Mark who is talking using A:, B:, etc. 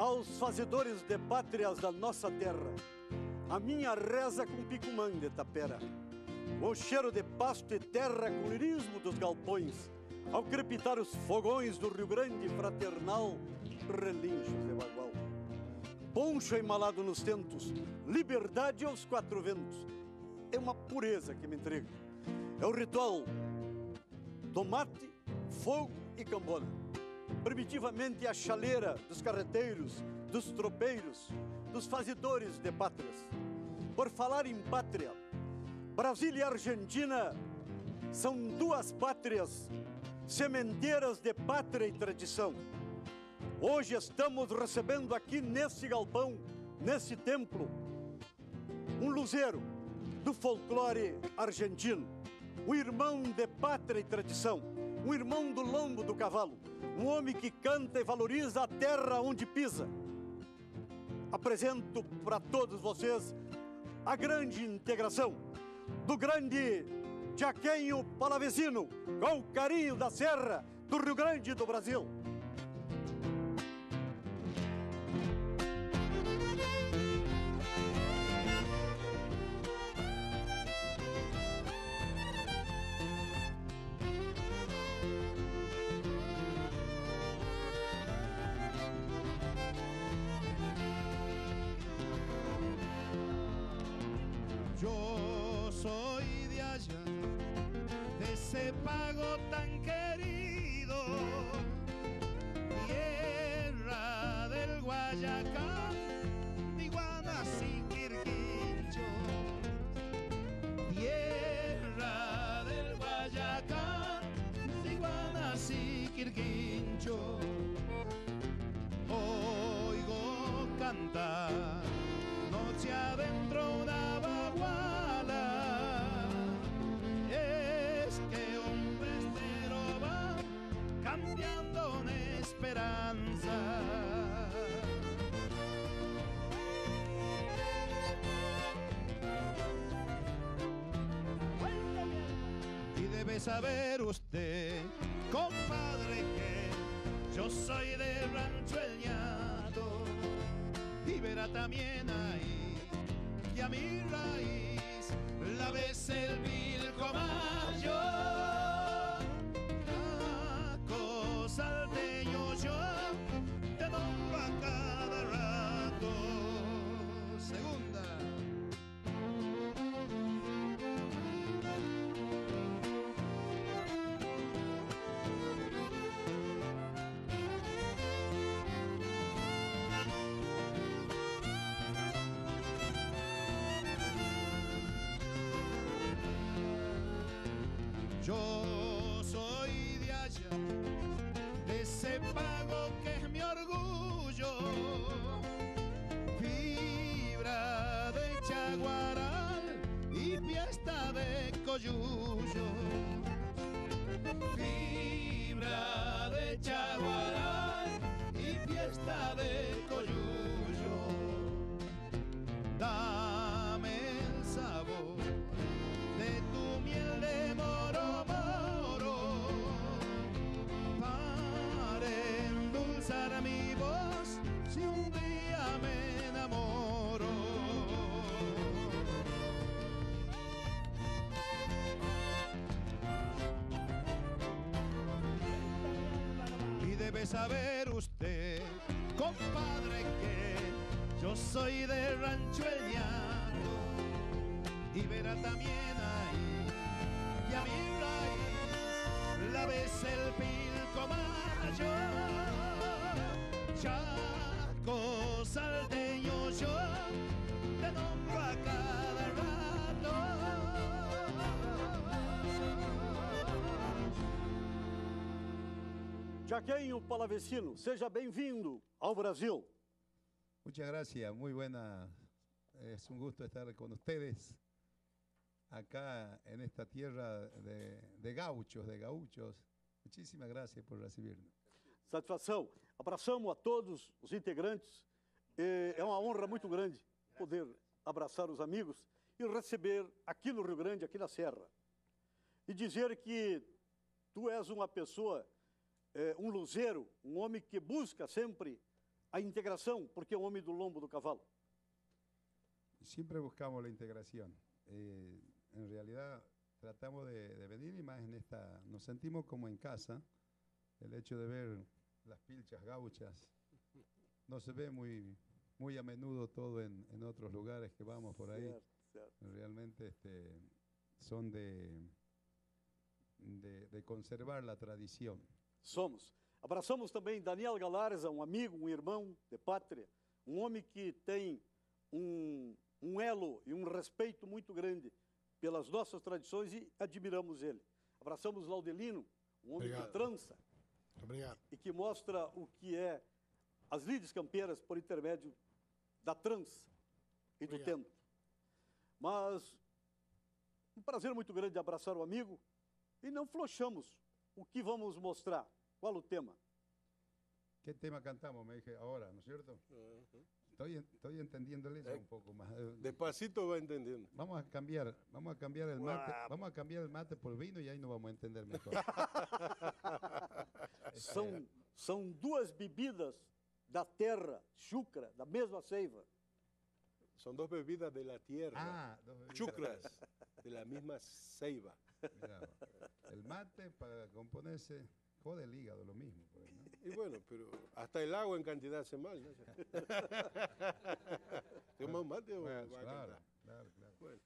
A: Aos fazedores de pátrias da nossa terra, a minha reza com picumã de tapera, o cheiro de pasto e terra com lirismo dos galpões, ao crepitar os fogões do Rio Grande fraternal, relinchos de bagual. Poncho emalado nos tentos, liberdade aos quatro ventos, é uma pureza que me entrega. É o ritual do mate, fogo e cambona. Primitivamente a chaleira dos carreteiros, dos tropeiros, dos fazedores de pátrias. Por falar em pátria, Brasil e Argentina são duas pátrias sementeiras de pátria e tradição. Hoje estamos recebendo aqui nesse galpão, nesse templo, um luzeiro do folclore argentino, um irmão de pátria e tradição, um irmão do lombo do cavalo, um homem que canta e valoriza a terra onde pisa. Apresento para todos vocês a grande integração do grande Jaquenho Palavecino, com o carinho da Serra do Rio Grande do Brasil.
B: De Iguanas y Quirquincho, tierra del Guayacán, Iguanas y Quirquincho, oigo cantar noche adentro una baguala. Es que un prestero va cambiando en esperanza. Debe saber usted, compadre, que yo soy de Rancho El y verá también ahí que a mi raíz la ves el Yo soy de allá, de ese pago que es mi orgullo. Fibra de chaguaral y fiesta de coyuyo. Debe saber usted, compadre, que yo soy de Rancho El Llano y verá también ahí que a mi raíz la ves el pilco mayor. Chaco salteño
A: Jaquenho Palavecino, seja bem-vindo ao Brasil.
C: Muchas gracias, muy buena. Es un gusto estar con ustedes acá en esta tierra de, de gauchos, de gauchos. Muchísimas gracias por recibirnos.
A: Satisfação. Abraçamos a todos os integrantes. É é uma honra muito grande poder abraçar os amigos e receber aqui no Rio Grande, aqui na Serra. E dizer que tu és uma pessoa, é, um luzeiro, um homem que busca sempre a integração, porque é o homem do lombo do cavalo.
C: Siempre buscamos la integración. Eh, en realidad tratamos de, de venir y más en esta, nos sentimos como en casa. El hecho de ver las pilchas gauchas no se ve muy, muy a menudo todo en, en otros lugares que vamos por ahí. Realmente este, son de, de, de conservar la tradición.
A: Somos. Abraçamos também Daniel Galarza, um amigo, um irmão de pátria, um homem que tem um, um elo e um respeito muito grande pelas nossas tradições e admiramos ele. Abraçamos Laudelino, um homem
D: Obrigado.
A: que trança
D: obrigado.
A: e que mostra o que é as lides campeiras por intermédio da trança e do tento. Mas um prazer muito grande abraçar o amigo e não flochamos o que vamos mostrar. Qual o tema?
C: ¿Qué tema cantamos? Me dije ahora, ¿no es cierto? Estoy, en- estoy entendiéndole ya
E: Eh,
C: un poco más. Eh,
E: Despacito va entendiendo.
C: Vamos a cambiar, vamos a cambiar el mate, vamos a cambiar el mate por vino y ahí nos vamos a entender mejor.
A: São, são duas bebidas da terra, chucra, da mesma seiva.
E: Son dos bebidas de la tierra.
C: ah, dos bebidas.
E: Chucras, de la misma ceiba.
C: Mirá, el mate para componerse, jode el hígado, lo mismo. pues, ¿no?
E: Y bueno, pero hasta el agua en cantidad hace mal, ¿no? ¿Toma un mate o
C: Bueno,
E: va a
C: claro, claro, claro.
E: Bueno,